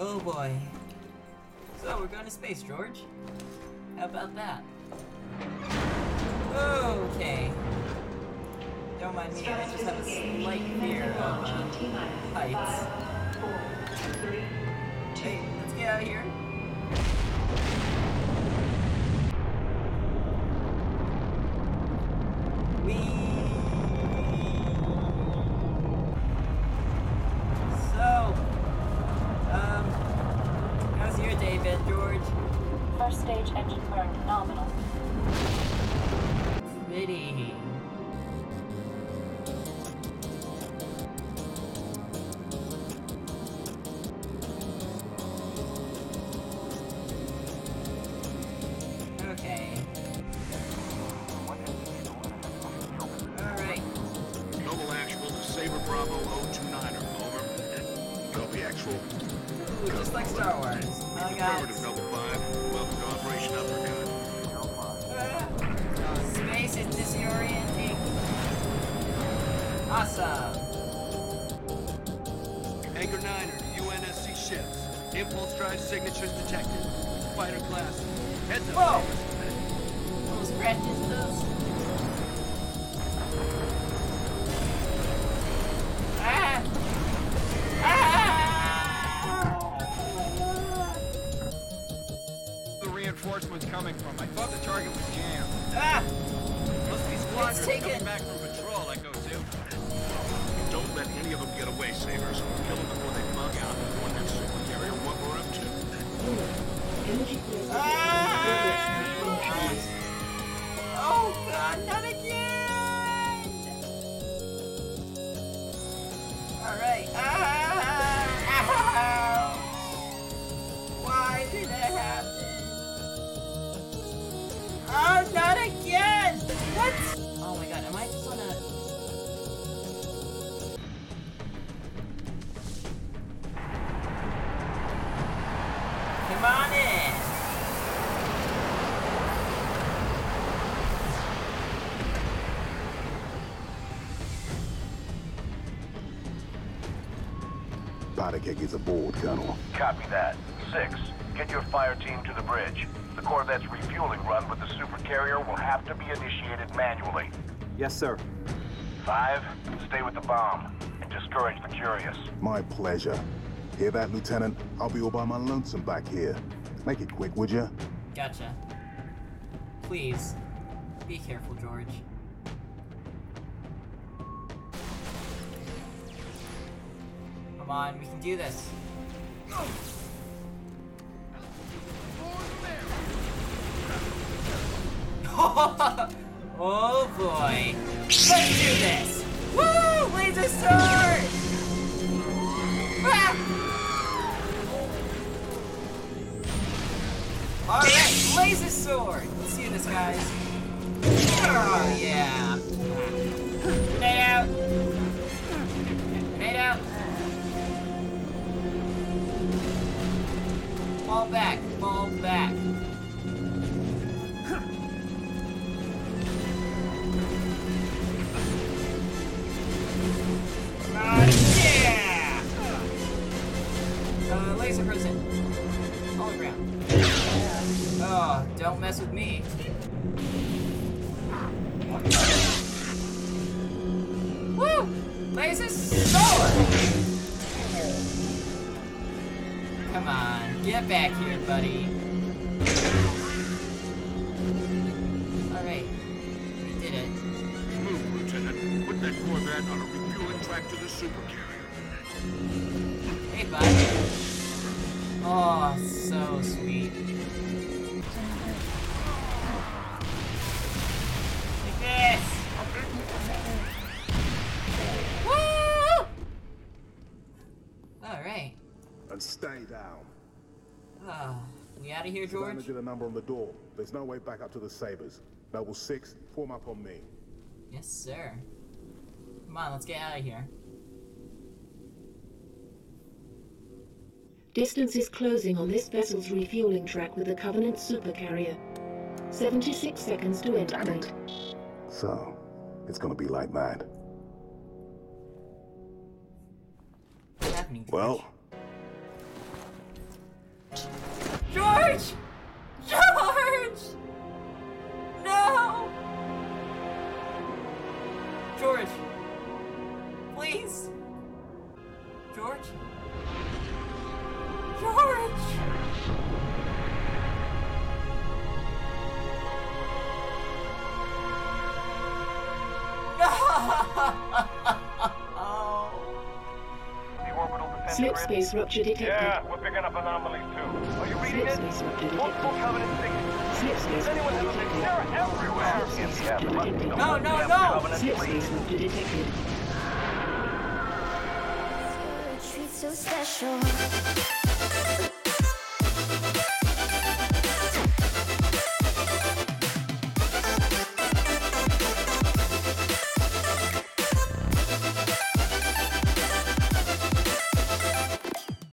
Oh boy. So we're going to space, George. How about that? Okay. Don't mind me, I just have a slight fear of uh, heights. Hey, let's get out of here. How's your George? First stage engine burn nominal. Pretty. Okay. Alright. Noble Actual to Saber Bravo 029er, over. Copy Actual. Ooh, just like Star Wars. Affirmative, guys. 5. Welcome to Operation Uppercut. Oh, uh, space is disorienting. Awesome. Anchor 9er to UNSC ships. Impulse drive signatures detected. Fighter class. Heads up. Whoa! Little scratches those. Coming back from patrol, Echo 2. Don't let any of them get away, Sabers. Kill them before they bug out and warn that super carrier what we're up to. Ah! Oh god, not again! Alright. Ah! Why did it happen? Oh, not again! What? Come on in! Powder keg is aboard, Colonel. Copy that. Six, get your fire team to the bridge. The Corvette's refueling run with the supercarrier will have to be initiated manually. Yes, sir. Five, stay with the bomb and discourage the curious. My pleasure. Hear that, Lieutenant? I'll be all by my lonesome back here. Make it quick, would ya? Gotcha. Please, be careful, George. Come on, we can do this. oh boy. Let's do this! Woo! Laser sword! Sword! Let's do this, guys. Oh, yeah. Grenade out! Grenade out! Fall back, fall back. Ah, yeah! Uh, laser prison. Hologram. Oh, don't mess with me. Woo! Laser sword! Come on, get back here, buddy. Alright, we did it. Move, Lieutenant. Put that Corvette on a refueling track to the super carrier. Hey, bud. Oh, so sweet. This! Woo! Alright. And stay down. Ah, we out of here, George? Savannah did a number on the door. There's no way back up to the Sabres. Noble 6, form up on me. Yes, sir. Come on, let's get out of here. Distance is closing on this vessel's refueling track with the Covenant supercarrier. 76 seconds to end. So, it's gonna be like mine. Well. George! Slip space rupture detected. Yeah, we're picking up anomalies too. Are you reading Slip it? space rupture Multiple covenant signatures. Slip space Does anyone have a rupture mix? detected. They're everywhere. Slip space Yeah, rupture but detected. No, no, yeah, no. covenant, Slip space rupture detected. Treat so special.